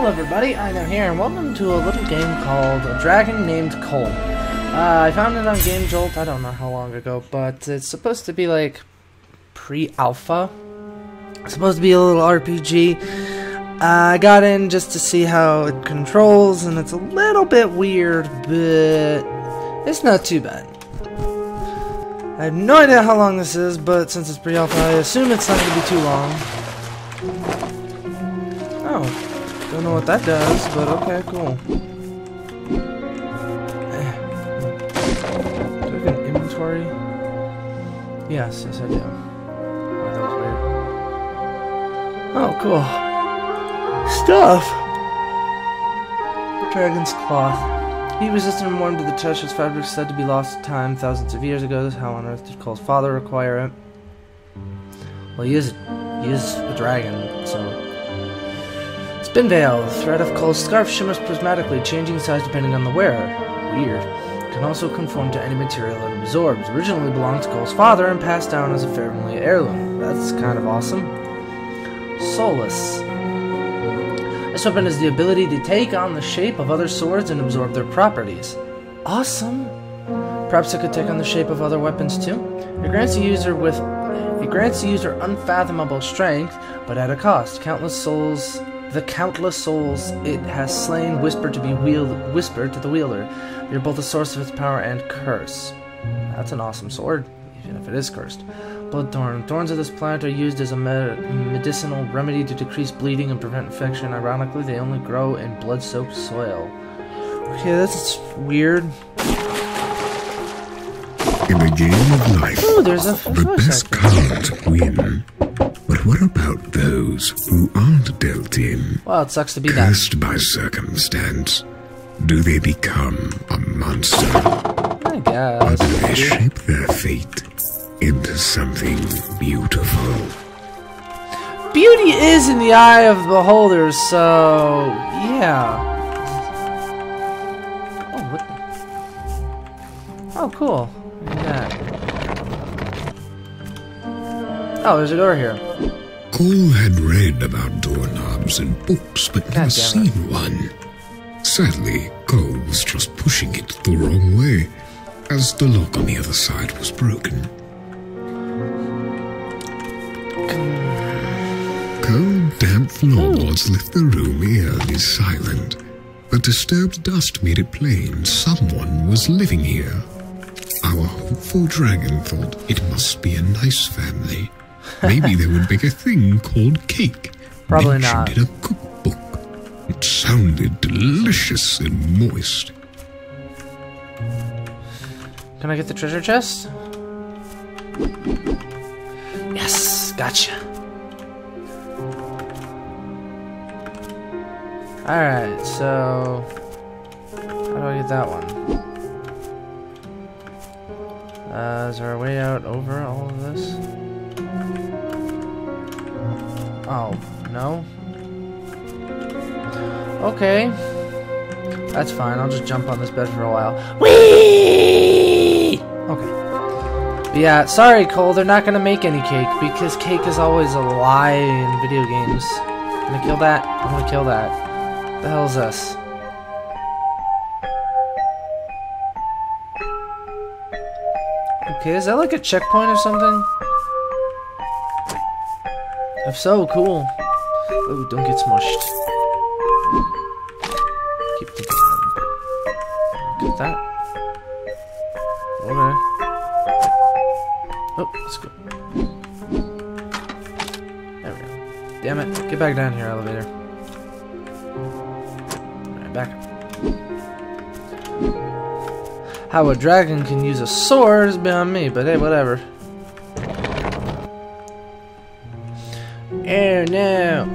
Hello everybody, I am here and welcome to a little game called A Dragon Named Coal. Uh, I found it on Game Jolt, I don't know how long ago, but it's supposed to be like pre-alpha. Supposed to be a little RPG. Uh, I got in just to see how it controls and it's a little bit weird, but it's not too bad. I have no idea how long this is, but since it's pre-alpha, I assume it's not going to be too long. Don't know what that does, but okay, cool. Do I have an inventory? Yes, yes I do. Oh, that was weird. Oh, cool. Stuff! Dragon's cloth. Heat resistant and warm to the touch, its fabric said to be lost time thousands of years ago. How on earth did Coal's father acquire it? Well, he is, he is a dragon, so Spin veil. The thread of Coal's scarf shimmers prismatically, changing size depending on the wearer. Weird. Can also conform to any material it absorbs. Originally belonged to Coal's father and passed down as a family heirloom. That's kind of awesome. Solus. This weapon has the ability to take on the shape of other swords and absorb their properties. Awesome. Perhaps it could take on the shape of other weapons too. It grants the user with it grants the user unfathomable strength, but at a cost. Countless souls the countless souls it has slain whisper to be wield whisper to the wielder. You're both the source of its power and curse. That's an awesome sword, even if it is cursed. Bloodthorn. Thorns of this plant are used as a me medicinal remedy to decrease bleeding and prevent infection. Ironically, they only grow in blood-soaked soil. Okay, that's weird. In the game of life, Ooh, there's a the best can't win. But what about those who aren't dealt in? Well, it sucks to be Cursed that. by circumstance. Do they become a monster? I Or do they shape their fate into something beautiful? Beauty is in the eye of the beholder, so yeah. Oh, what the? Oh, cool. Look at that. Oh, there's a door here. Coal had read about doorknobs in books, but God never seen one. Sadly, Coal was just pushing it the wrong way, as the lock on the other side was broken. Mm. Cold, damp floorboards left the room eerily silent. But disturbed dust made it plain someone was living here. Our hopeful dragon thought it must be a nice family. Maybe they would make a thing called cake. Probably mentioned not. in a cookbook. It sounded delicious and moist. Can I get the treasure chest? Yes, gotcha. Alright, so... How do I get that one? Uh, is there a way out over all of this? Oh, no? Okay. That's fine, I'll just jump on this bed for a while. Whee! Okay. But yeah, sorry Coal, they're not gonna make any cake because cake is always a lie in video games. I'm gonna kill that. I'm gonna kill that. The hell's this? Okay, is that like a checkpoint or something? If so, cool. Oh, don't get smushed. Keep thinking Get that. Okay. Oh, let's go. There we go. Damn it. Get back down here, elevator. How a dragon can use a sword is beyond me, but hey, whatever. Oh now!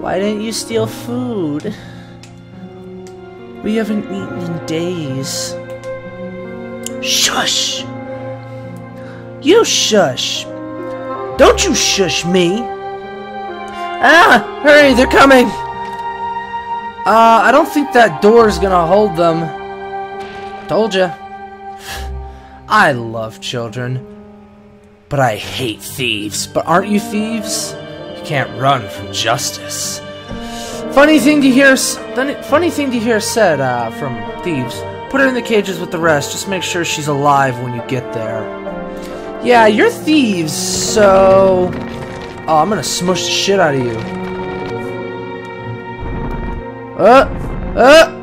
Why didn't you steal food? We haven't eaten in days. Shush! You shush! Don't you shush me! Ah! Hurry, they're coming! Uh, I don't think that door's gonna hold them. Told ya. I love children. But I hate thieves. But aren't you thieves? You can't run from justice. Funny thing to hear. Funny thing to hear said uh, from thieves. Put her in the cages with the rest. Just make sure she's alive when you get there. Yeah, you're thieves, so. Oh, I'm gonna smush the shit out of you. Uh, uh.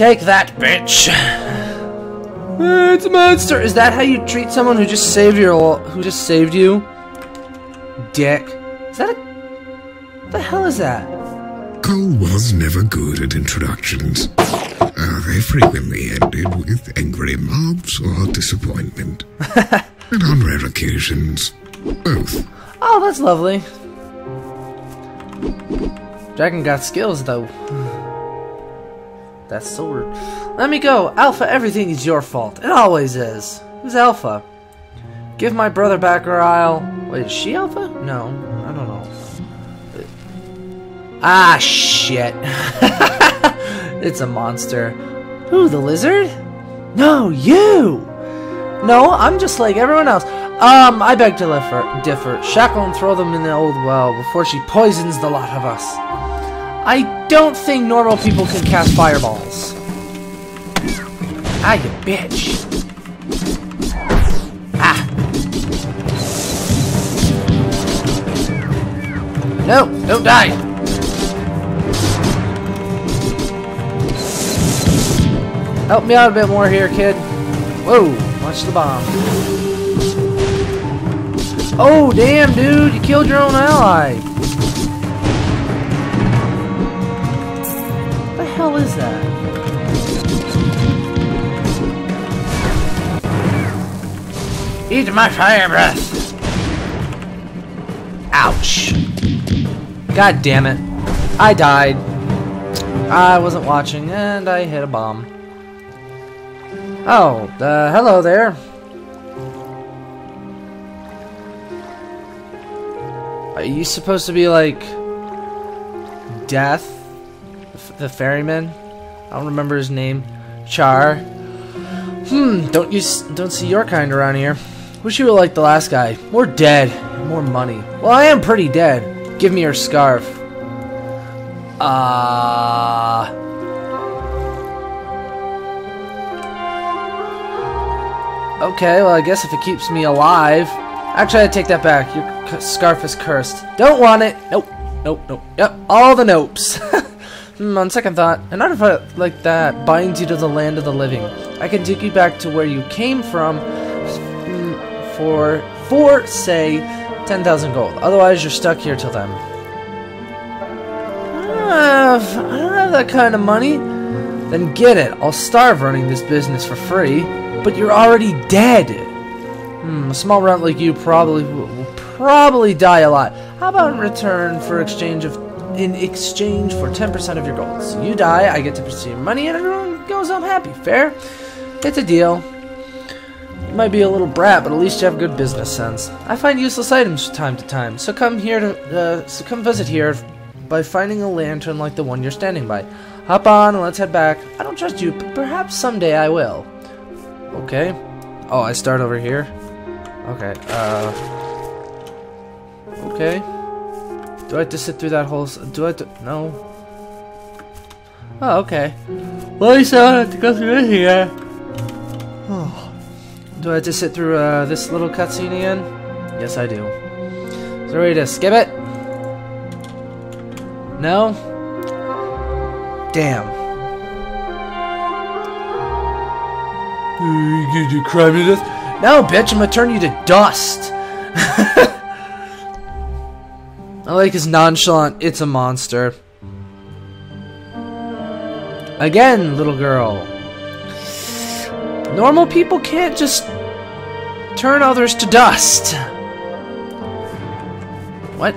Take that, bitch. Uh, it's a monster. Is that how you treat someone who just saved your who just saved you? Dick. Is that a what the hell is that? Coal was never good at introductions. Uh, they frequently ended with angry mobs or disappointment. and on rare occasions, both. Oh, that's lovely. Dragon got skills, though. That sword. Let me go. Alpha, everything is your fault. It always is. Who's Alpha? Give my brother back or I'll... Wait, is she Alpha? No, I don't know. Ah, shit. it's a monster. Who, the lizard? No, you! No, I'm just like everyone else. Um, I beg to differ. Shackle and throw them in the old well before she poisons the lot of us. I don't think normal people can cast fireballs. Ah, you bitch. Ah. No, don't die. Help me out a bit more here, kid. Whoa, watch the bomb. Oh, damn, dude, you killed your own ally. Is that? Eat my fire breath. Ouch. God damn it. I died. I wasn't watching, and I hit a bomb. Oh, uh, hello there. Are you supposed to be like Death, the ferryman? I don't remember his name. Char. Hmm. Don't you don't see your kind around here? Wish you were like the last guy. More dead, more money. Well, I am pretty dead. Give me your scarf. Ah. Uh... Okay, well, I guess if it keeps me alive. Actually, I take that back. Your scarf is cursed. Don't want it. Nope. Nope, nope. Yep, all the nopes. hmm, on second thought, an artifact like that binds you to the land of the living. I can take you back to where you came from mm, for, for say, 10,000 gold. Otherwise, you're stuck here till then. Uh, I don't have that kind of money. Then get it. I'll starve running this business for free. But you're already dead. Hmm, a small runt like you probably will probably die a lot. How about in return for exchange of in exchange for 10% of your gold? So you die, I get to pursue your money, and everyone goes home happy. Fair? It's a deal. You might be a little brat, but at least you have good business sense. I find useless items from time to time, so come here to uh, so come visit here by finding a lantern like the one you're standing by. Hop on and let's head back. I don't trust you, but perhaps someday I will. Okay. Oh, I start over here? Okay, uh... Okay. Do I have to sit through that whole... Do I have to... No. Oh, okay. Well, at least I don't have to go through this here. Oh. Do I have to sit through uh, this little cutscene again? Yes, I do. A way to skip it? No? Damn. You gonna cry me to death? No, bitch, I'm gonna turn you to dust. Like his nonchalant, it's a monster. Again, little girl. Normal people can't just turn others to dust. What?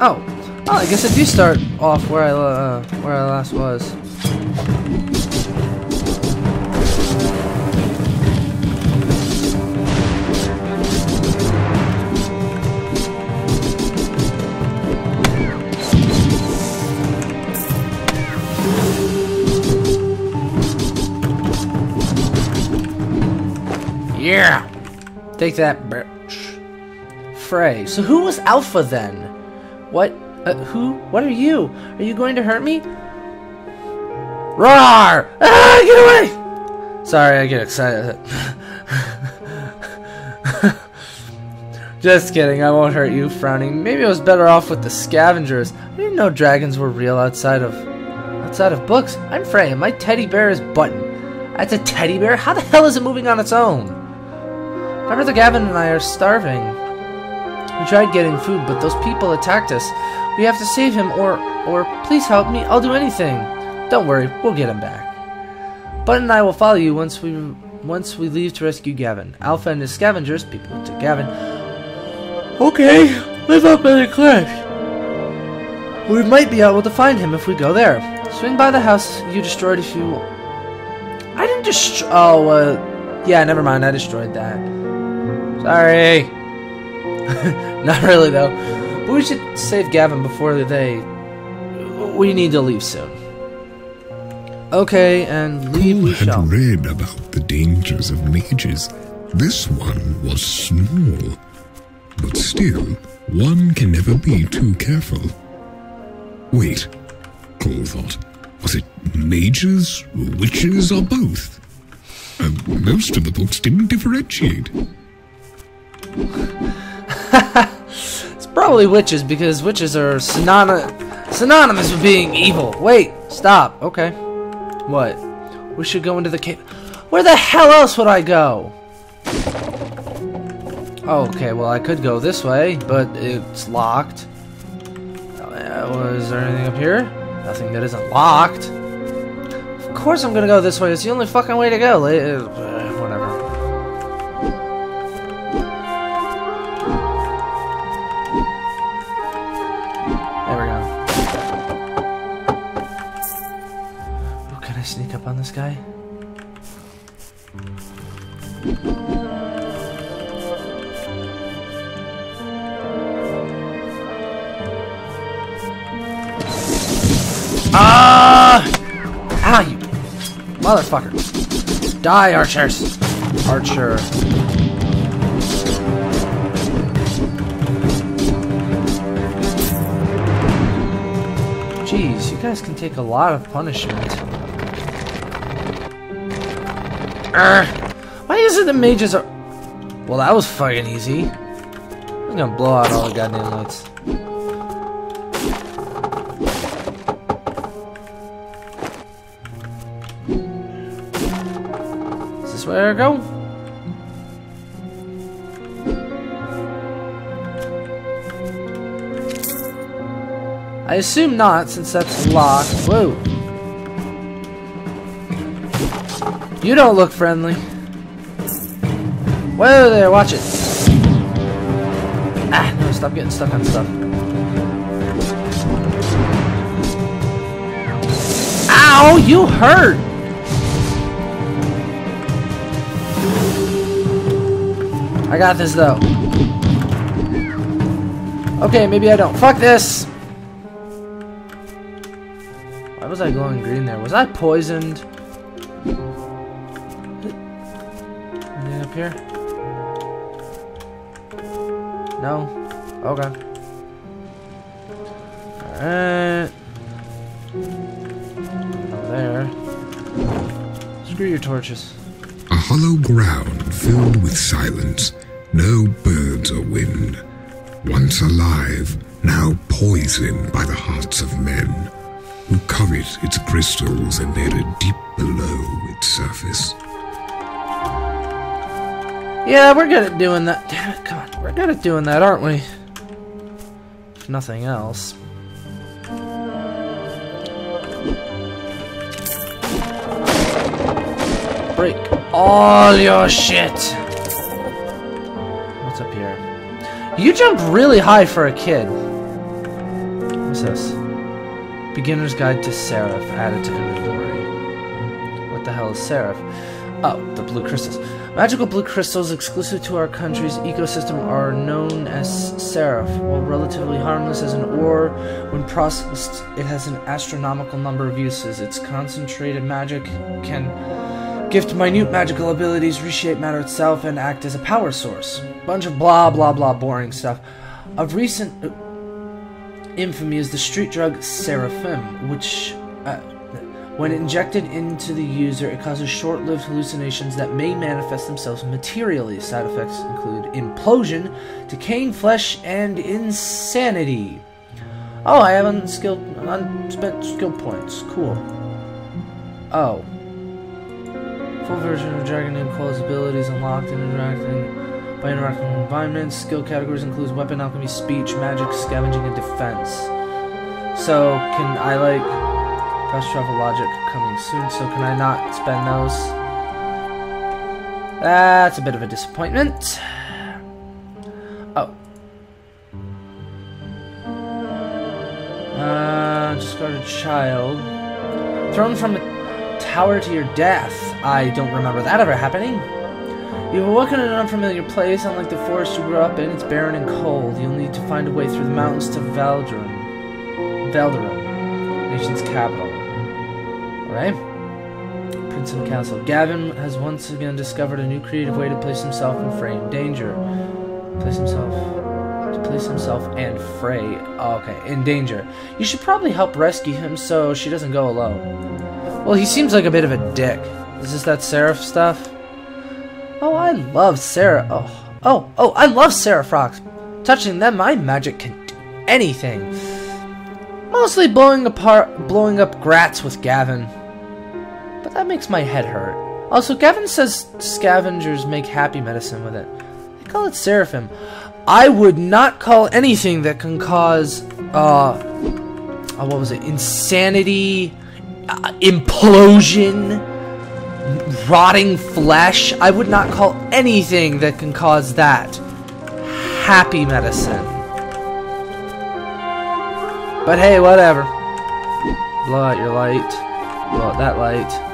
Oh. Oh, I guess I do start off where I, uh, where I last was. Yeah! Take that, bitch. Frey. So who was Alpha then? What? Uh, who? What are you? Are you going to hurt me? Roar! Ah, get away! Sorry, I get excited. Just kidding, I won't hurt you, frowning. Maybe I was better off with the scavengers. I didn't know dragons were real outside of outside of books. I'm Freya. My teddy bear is Button. That's a teddy bear? How the hell is it moving on its own? Brother Gavin and I are starving. We tried getting food, but those people attacked us. We have to save him, or or please help me. I'll do anything. Don't worry, we'll get him back. Button and I will follow you once we once we leave to rescue Gavin. Alpha and his scavengers, people who took Gavin, Okay, live up in the cliff. We might be able to find him if we go there. Swing by the house you destroyed if you... I didn't destroy... Oh, uh... Yeah, never mind, I destroyed that. Sorry. Not really, though. But we should save Gavin before they... We need to leave soon. Okay, and leave Paul we had shall. read about the dangers of mages. This one was small. But still, one can never be too careful. Wait, Coal thought. Was it mages, witches, or both? Uh, most of the books didn't differentiate. It's probably witches because witches are synony- synonymous with being evil. Wait, stop. Okay. What? We should go into the cave. Where the hell else would I go? Okay, well I could go this way, but it's locked. Uh, was there anything up here? Nothing that isn't locked. Of course I'm gonna go this way. It's the only fucking way to go. Guy? Ah! Ah, you motherfucker! Die, archers! Archer. Jeez, you guys can take a lot of punishment. Urgh. Why is it the mages are... Well, that was fucking easy. I'm gonna blow out all the goddamn lights. Is this where I go? I assume not, since that's locked. Whoa. You don't look friendly. Whoa there, watch it. Ah, no, stop getting stuck on stuff. Ow, you hurt! I got this though. Okay, maybe I don't. Fuck this! Why was I glowing green there? Was I poisoned? Here? No? Okay. Alright. There. Screw your torches. A hollow ground filled with silence, no birds or wind. Once alive, now poisoned by the hearts of men, who covet its crystals embedded deep below its surface. Yeah, we're good at doing that. Damn it, come on. We're good at doing that, aren't we? If nothing else. Break all your shit! What's up here? You jump really high for a kid. What's this? Beginner's Guide to Seraph added to inventory. What the hell is Seraph? Oh, the blue crystals. Magical blue crystals exclusive to our country's ecosystem are known as Seraph. While relatively harmless as an ore, when processed, it has an astronomical number of uses. Its concentrated magic can gift minute magical abilities, reshape matter itself, and act as a power source. Bunch of blah blah blah boring stuff. Of recent infamy is the street drug Seraphim, which, uh, when injected into the user, it causes short lived hallucinations that may manifest themselves materially. Side effects include implosion, decaying flesh, and insanity. Oh, I have unskilled, unspent skill points. Cool. Oh. Full version of Dragon Name Coal's abilities unlocked and interacting by interacting with environments. Skill categories includes weapon, alchemy, speech, magic, scavenging, and defense. So, can I like fast travel logic coming soon? So, can I not spend those? That's a bit of a disappointment. Oh. Uh, discarded child. Thrown from a tower to your death. I don't remember that ever happening. You've awoken in an unfamiliar place, unlike the forest you grew up in. It's barren and cold. You'll need to find a way through the mountains to Valderon. Valderon, nation's capital. Alright? Princeton Castle. Gavin has once again discovered a new creative way to place himself in frame. Danger. Place himself. To place himself and Frey. Oh, okay, in danger. You should probably help rescue him so she doesn't go alone. Well, he seems like a bit of a dick. Is this that Seraph stuff? Oh, I love Sarah. Oh, oh, oh, I love Seraph rocks. Touching them, my magic can do anything. Mostly blowing apart, blowing up grats with Gavin. That makes my head hurt. Also, Gavin says scavengers make happy medicine with it. They call it Seraphim. I would not call anything that can cause, uh, uh what was it? Insanity, uh, implosion, rotting flesh. I would not call anything that can cause that happy medicine. But hey, whatever. Blow out your light. Blow out that light.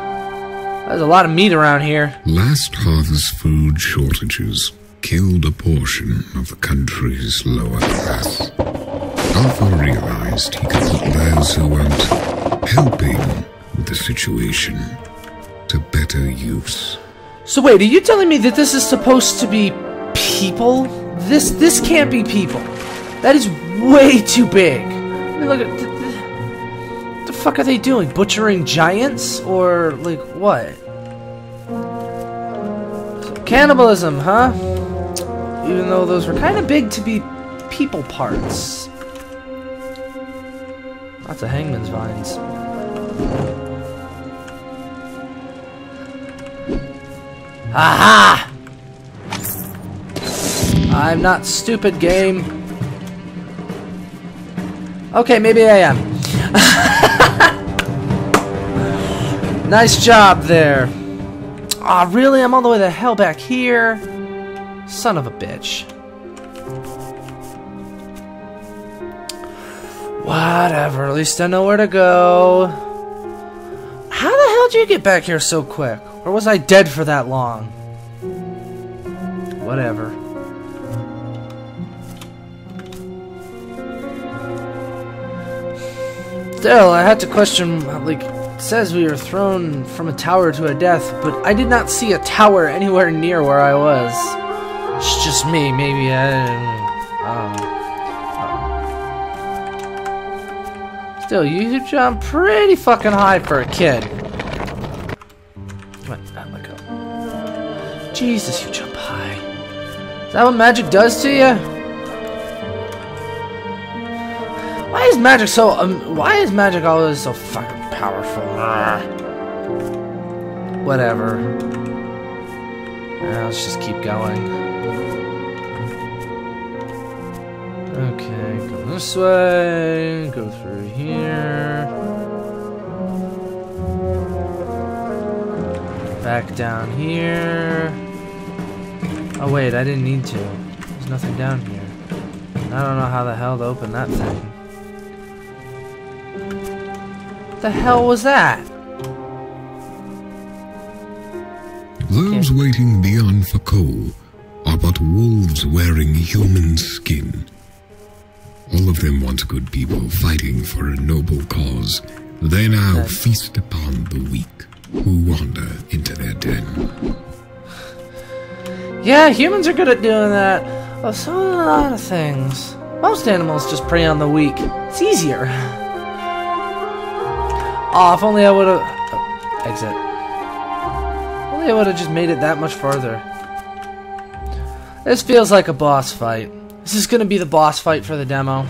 There's a lot of meat around here. Last harvest food shortages killed a portion of the country's lower class. Alpha realized he could put those who weren't helping with the situation to better use. So wait, are you telling me that this is supposed to be people? This this can't be people. That is way too big. I mean, look at fuck are they doing? Butchering giants or like what? Cannibalism, huh? Even though those were kind of big to be people parts. Lots of hangman's vines. Aha! I'm not stupid, game. Okay, maybe I am. nice job there. Aw, oh, really? I'm all the way the hell back here? Son of a bitch. Whatever, at least I know where to go. How the hell did you get back here so quick? Or was I dead for that long? Whatever. Still, I had to question, like, says we were thrown from a tower to a death, but I did not see a tower anywhere near where I was. It's just me, maybe I, don't know. Um, still, you jump pretty fucking high for a kid. Jesus, you jump high. Is that what magic does to you? Is magic so, um, why is magic always so fucking powerful? Whatever. let's just keep going. Okay, go this way, go through here. Back down here. Oh wait, I didn't need to. There's nothing down here. I don't know how the hell to open that thing. The hell was that? Those okay. waiting beyond for coal are but wolves wearing human skin. All of them once good people fighting for a noble cause. They now feast upon the weak who wander into their den. Yeah, humans are good at doing that. Oh, so a lot of things. Most animals just prey on the weak. It's easier. Oh, if only I would have... Oh, exit. If only I would have just made it that much farther. This feels like a boss fight. This is gonna be the boss fight for the demo.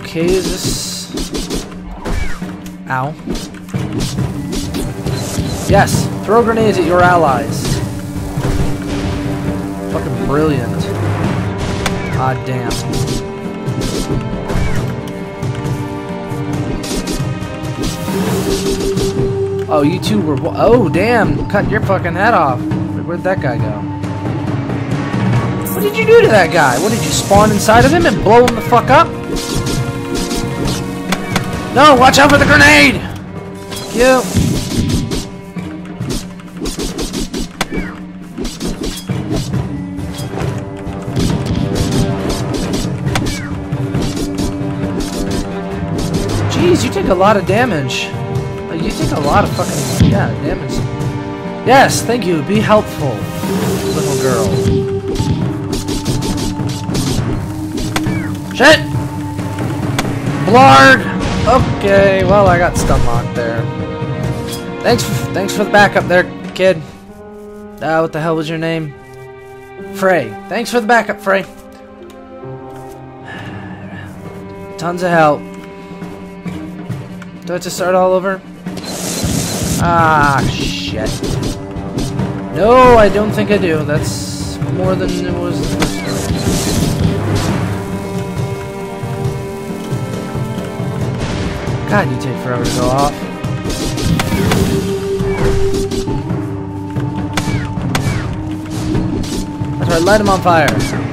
Okay, is this... Ow. Yes, throw grenades at your allies. Fucking brilliant. Ah, damn. Oh, you two were... Oh, damn! Cut your fucking head off. Where'd that guy go? What did you do to that guy? What, did you spawn inside of him and blow him the fuck up? No, watch out for the grenade! You. Jeez, you take a lot of damage. You take a lot of fucking, yeah, damage. Yes, thank you. Be helpful, little girl. Shit! Blarg! Okay, well, I got stun locked there. Thanks for, thanks for the backup there, kid. Uh, what the hell was your name? Frey. Thanks for the backup, Frey. Tons of help. Do I have to start all over? Ah, shit. No, I don't think I do. That's more than it was. God, you take forever to go off. That's right, light him on fire.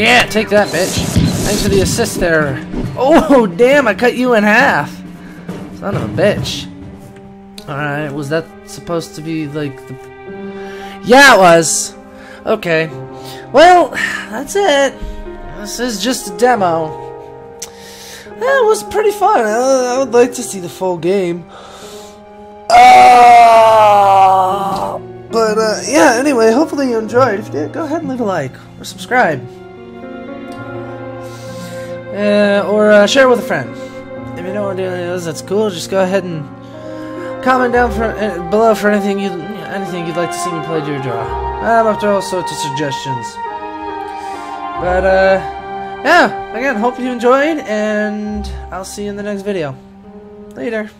Yeah, take that, bitch. Thanks for the assist there. Oh, damn, I cut you in half. Son of a bitch. Alright, was that supposed to be, like, the... Yeah, it was. Okay. Well, that's it. This is just a demo. Yeah, was pretty fun. I, I would like to see the full game. Uh, but, uh, yeah, anyway, hopefully you enjoyed. If you did, go ahead and leave a like or subscribe. Uh, or uh, share with a friend. If you don't want to do any of those, that's cool. Just go ahead and comment down for, uh, below for anything you anything you'd like to see me play, do, or draw. I'm up to all sorts of suggestions. But uh, yeah. Again, hope you enjoyed, and I'll see you in the next video. Later.